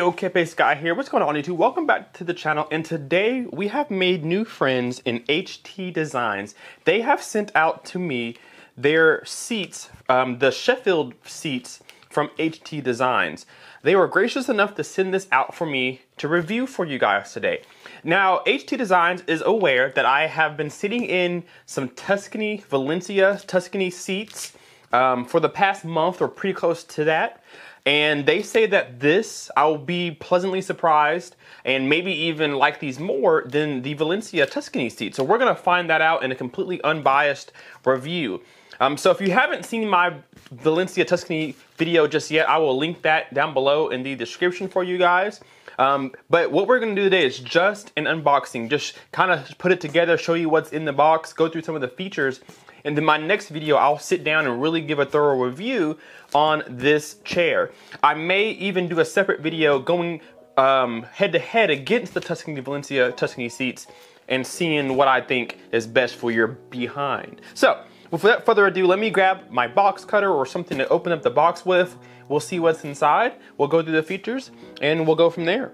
Yo, Kpaceguy here. What's going on YouTube? Welcome back to the channel. And today we have made new friends in HT Designs. They have sent out to me their seats, um, the Sheffield seats from HT Designs. They were gracious enough to send this out for me to review for you guys today. Now, HT Designs is aware that I have been sitting in some Tuscany, Valencia Tuscany seats um, for the past month or pretty close to that. And they say that this, I'll be pleasantly surprised and maybe even like these more than the Valencia Tuscany seat. So we're gonna find that out in a completely unbiased review. Um, so if you haven't seen my Valencia Tuscany video just yet, I will link that down below in the description for you guys. Um, but what we're gonna do today is just an unboxing, just kind of put it together, show you what's in the box, go through some of the features, and then my next video, I'll sit down and really give a thorough review on this chair. I may even do a separate video going um, head to head against the Tuscany Valencia Tuscany seats and seeing what I think is best for your behind. So, without further ado, let me grab my box cutter or something to open up the box with. We'll see what's inside. We'll go through the features and we'll go from there.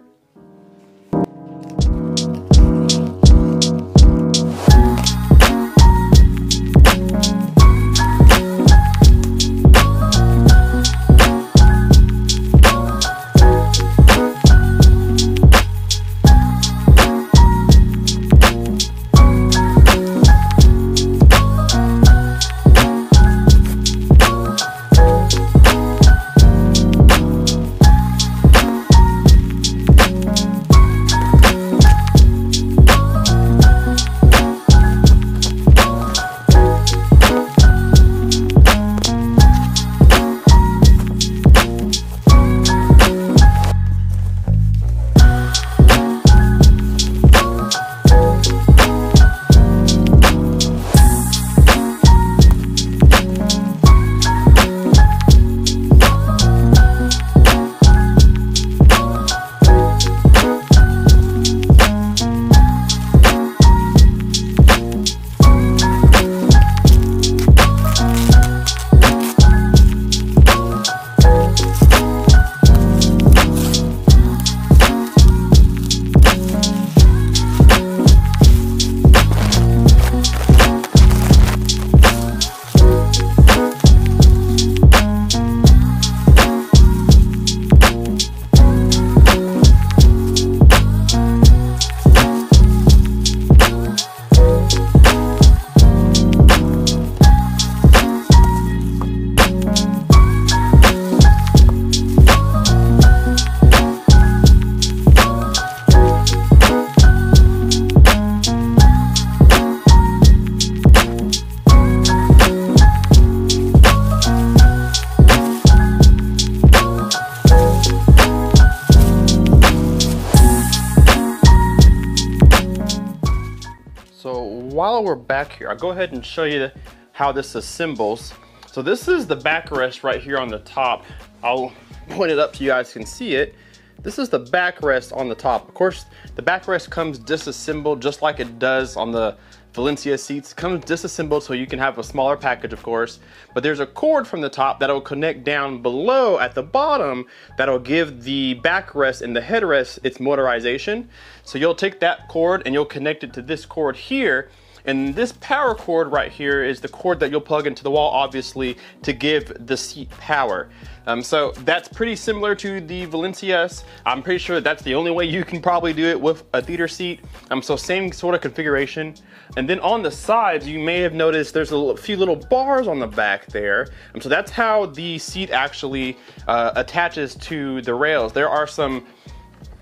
We're back here, I'll go ahead and show you how this assembles. So this is the backrest right here on the top. I'll point it up so you guys can see it. This is the backrest on the top. Of course, the backrest comes disassembled just like it does on the Valencia seats. It comes disassembled so you can have a smaller package, of course. But there's a cord from the top that'll connect down below at the bottom that'll give the backrest and the headrest its motorization. So you'll take that cord and you'll connect it to this cord here and this power cord right here is the cord that you'll plug into the wall, obviously, to give the seat power. Um, so that's pretty similar to the Valencias. I'm pretty sure that's the only way you can probably do it with a theater seat. Um, so same sort of configuration. And then on the sides, you may have noticed there's a few little bars on the back there. Um, so that's how the seat actually uh, attaches to the rails. There are some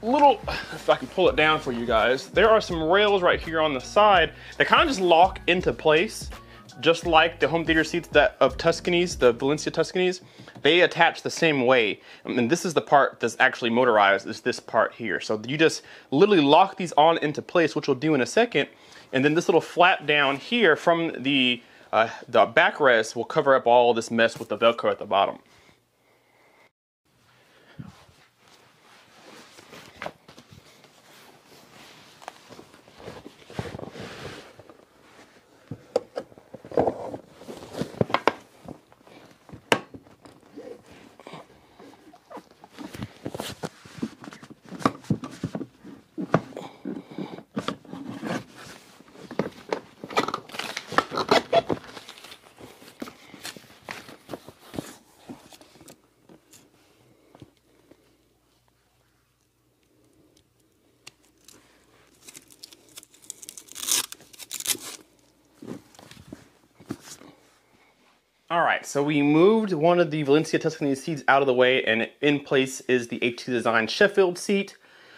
little, if I can pull it down for you guys, there are some rails right here on the side that kind of just lock into place, just like the home theater seats that of Tuscany's, the Valencia Tuscany's. They attach the same way. And this is the part that's actually motorized, is this part here. So you just literally lock these on into place, which we'll do in a second. And then this little flap down here from the, uh, the backrest will cover up all this mess with the Velcro at the bottom. All right, so we moved one of the Valencia Tuscany seats out of the way and in place is the HT Design Sheffield seat.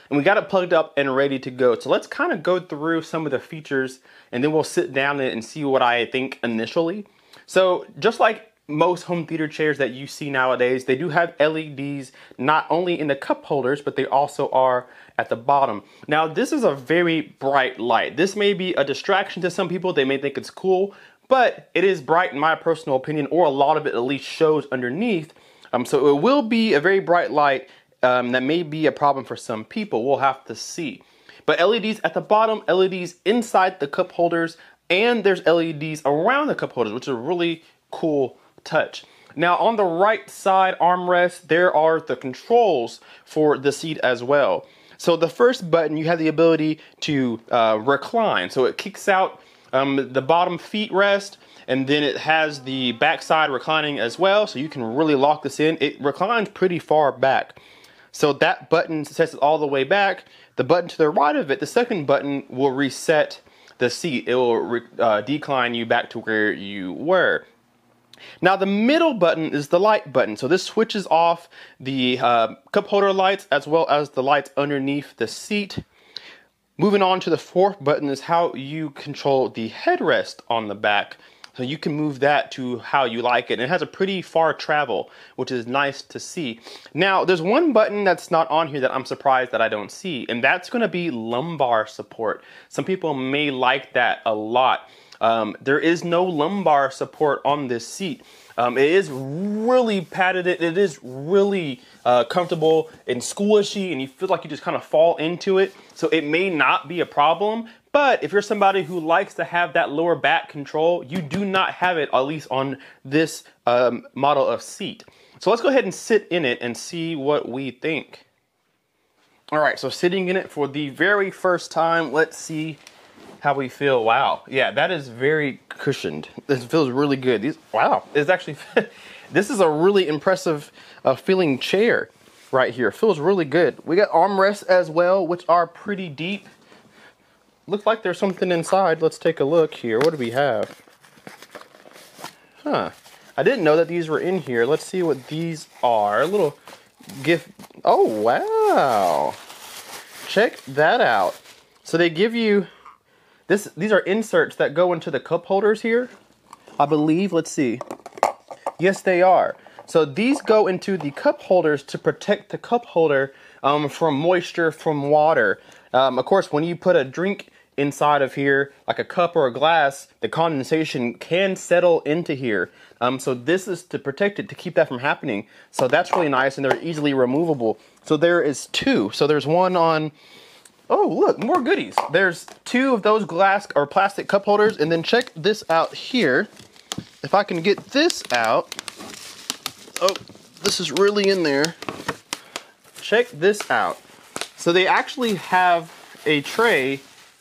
And we got it plugged up and ready to go. So let's kind of go through some of the features and then we'll sit down and see what I think initially. So just like most home theater chairs that you see nowadays, they do have LEDs not only in the cup holders, but they also are at the bottom. Now, this is a very bright light. This may be a distraction to some people. They may think it's cool, but it is bright in my personal opinion, or a lot of it at least shows underneath. Um, so it will be a very bright light um, that may be a problem for some people. We'll have to see. But LEDs at the bottom, LEDs inside the cup holders, and there's LEDs around the cup holders, which is a really cool touch. Now on the right side armrest, there are the controls for the seat as well. So the first button, you have the ability to uh, recline. So it kicks out um, the bottom feet rest and then it has the backside reclining as well so you can really lock this in. It reclines pretty far back. So that button sets it all the way back. The button to the right of it the second button will reset the seat. It will uh, decline you back to where you were. Now the middle button is the light button. So this switches off the uh, cup holder lights as well as the lights underneath the seat Moving on to the fourth button is how you control the headrest on the back. So you can move that to how you like it. And it has a pretty far travel, which is nice to see. Now, there's one button that's not on here that I'm surprised that I don't see, and that's gonna be lumbar support. Some people may like that a lot. Um, there is no lumbar support on this seat. Um, it is really padded. It, is really uh, comfortable and squishy, and you feel like you just kind of fall into it. So it may not be a problem. But if you're somebody who likes to have that lower back control, you do not have it, at least on this um, model of seat. So let's go ahead and sit in it and see what we think. All right, so sitting in it for the very first time, let's see how we feel. Wow, yeah, that is very cushioned. This feels really good. These, wow, it's actually, this is a really impressive uh, feeling chair right here. Feels really good. We got armrests as well, which are pretty deep. Looks like there's something inside. Let's take a look here. What do we have? Huh. I didn't know that these were in here. Let's see what these are. A little gift. Oh, wow. Check that out. So they give you this, these are inserts that go into the cup holders here. I believe, let's see. Yes, they are. So these go into the cup holders to protect the cup holder um, from moisture from water. Um, of course, when you put a drink inside of here, like a cup or a glass, the condensation can settle into here. Um, so this is to protect it, to keep that from happening. So that's really nice, and they're easily removable. So there is two. So there's one on Oh, look, more goodies. There's two of those glass or plastic cup holders, and then check this out here. If I can get this out. Oh, this is really in there. Check this out. So they actually have a tray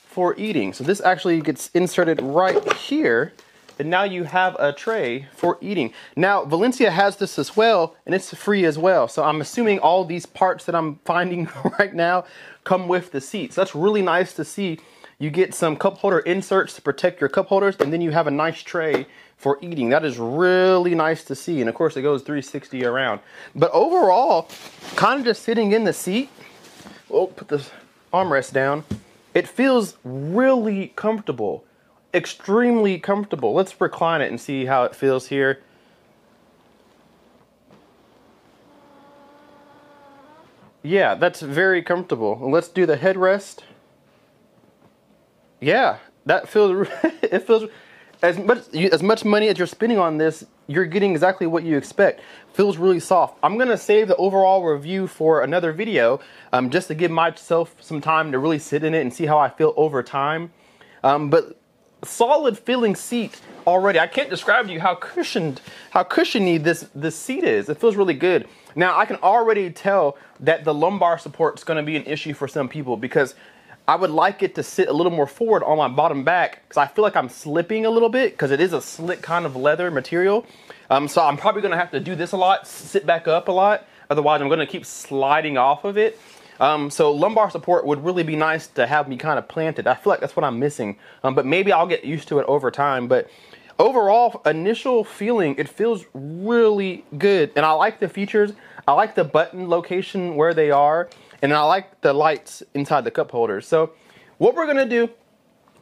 for eating. So this actually gets inserted right here and now you have a tray for eating. Now, Valencia has this as well, and it's free as well. So I'm assuming all these parts that I'm finding right now come with the seats. That's really nice to see. You get some cup holder inserts to protect your cup holders, and then you have a nice tray for eating. That is really nice to see. And of course, it goes 360 around. But overall, kind of just sitting in the seat, oh, put the armrest down, it feels really comfortable extremely comfortable. Let's recline it and see how it feels here. Yeah, that's very comfortable. Let's do the headrest. Yeah, that feels, it feels, as much, as much money as you're spending on this, you're getting exactly what you expect. Feels really soft. I'm gonna save the overall review for another video, um, just to give myself some time to really sit in it and see how I feel over time. Um, but solid feeling seat already. I can't describe to you how cushioned, how cushiony this, this seat is. It feels really good. Now I can already tell that the lumbar support is gonna be an issue for some people because I would like it to sit a little more forward on my bottom back because I feel like I'm slipping a little bit because it is a slick kind of leather material. Um, so I'm probably gonna have to do this a lot, sit back up a lot. Otherwise I'm gonna keep sliding off of it. Um, so lumbar support would really be nice to have me kind of planted. I feel like that's what I'm missing. Um, but maybe I'll get used to it over time. But overall initial feeling, it feels really good. And I like the features. I like the button location where they are. And I like the lights inside the cup holders. So what we're gonna do,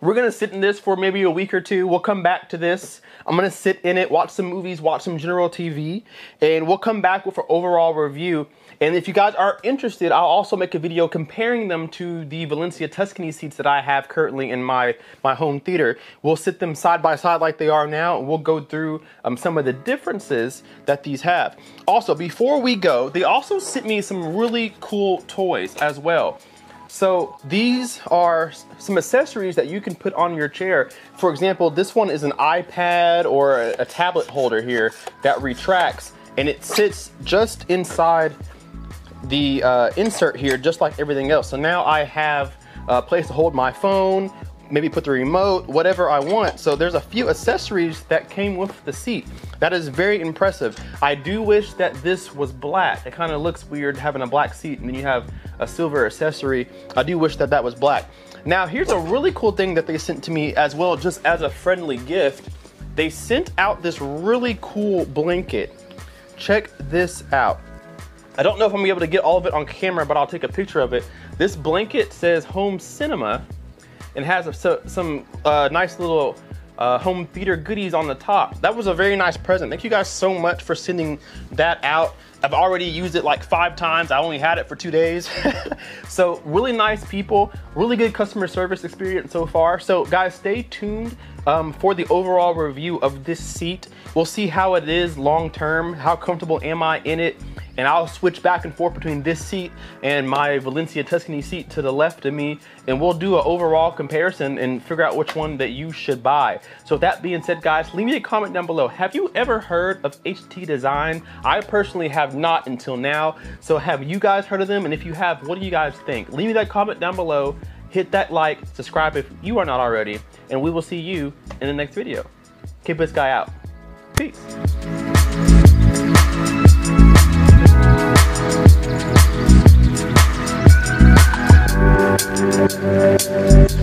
we're gonna sit in this for maybe a week or two. We'll come back to this. I'm gonna sit in it, watch some movies, watch some general TV, and we'll come back with an overall review and if you guys are interested, I'll also make a video comparing them to the Valencia Tuscany seats that I have currently in my, my home theater. We'll sit them side by side like they are now, and we'll go through um, some of the differences that these have. Also, before we go, they also sent me some really cool toys as well. So these are some accessories that you can put on your chair. For example, this one is an iPad or a, a tablet holder here that retracts and it sits just inside the uh, insert here just like everything else. So now I have a place to hold my phone, maybe put the remote, whatever I want. So there's a few accessories that came with the seat. That is very impressive. I do wish that this was black. It kind of looks weird having a black seat and then you have a silver accessory. I do wish that that was black. Now here's a really cool thing that they sent to me as well, just as a friendly gift. They sent out this really cool blanket. Check this out. I don't know if I'm gonna be able to get all of it on camera, but I'll take a picture of it. This blanket says home cinema and has a, so, some uh, nice little uh, home theater goodies on the top. That was a very nice present. Thank you guys so much for sending that out. I've already used it like five times. I only had it for two days. so really nice people, really good customer service experience so far. So guys, stay tuned um, for the overall review of this seat. We'll see how it is long term. How comfortable am I in it? And I'll switch back and forth between this seat and my Valencia Tuscany seat to the left of me and we'll do an overall comparison and figure out which one that you should buy. So with that being said guys, leave me a comment down below. Have you ever heard of HT Design? I personally have not until now. So have you guys heard of them? And if you have, what do you guys think? Leave me that comment down below. Hit that like, subscribe if you are not already, and we will see you in the next video. Keep this guy out. Peace. Thank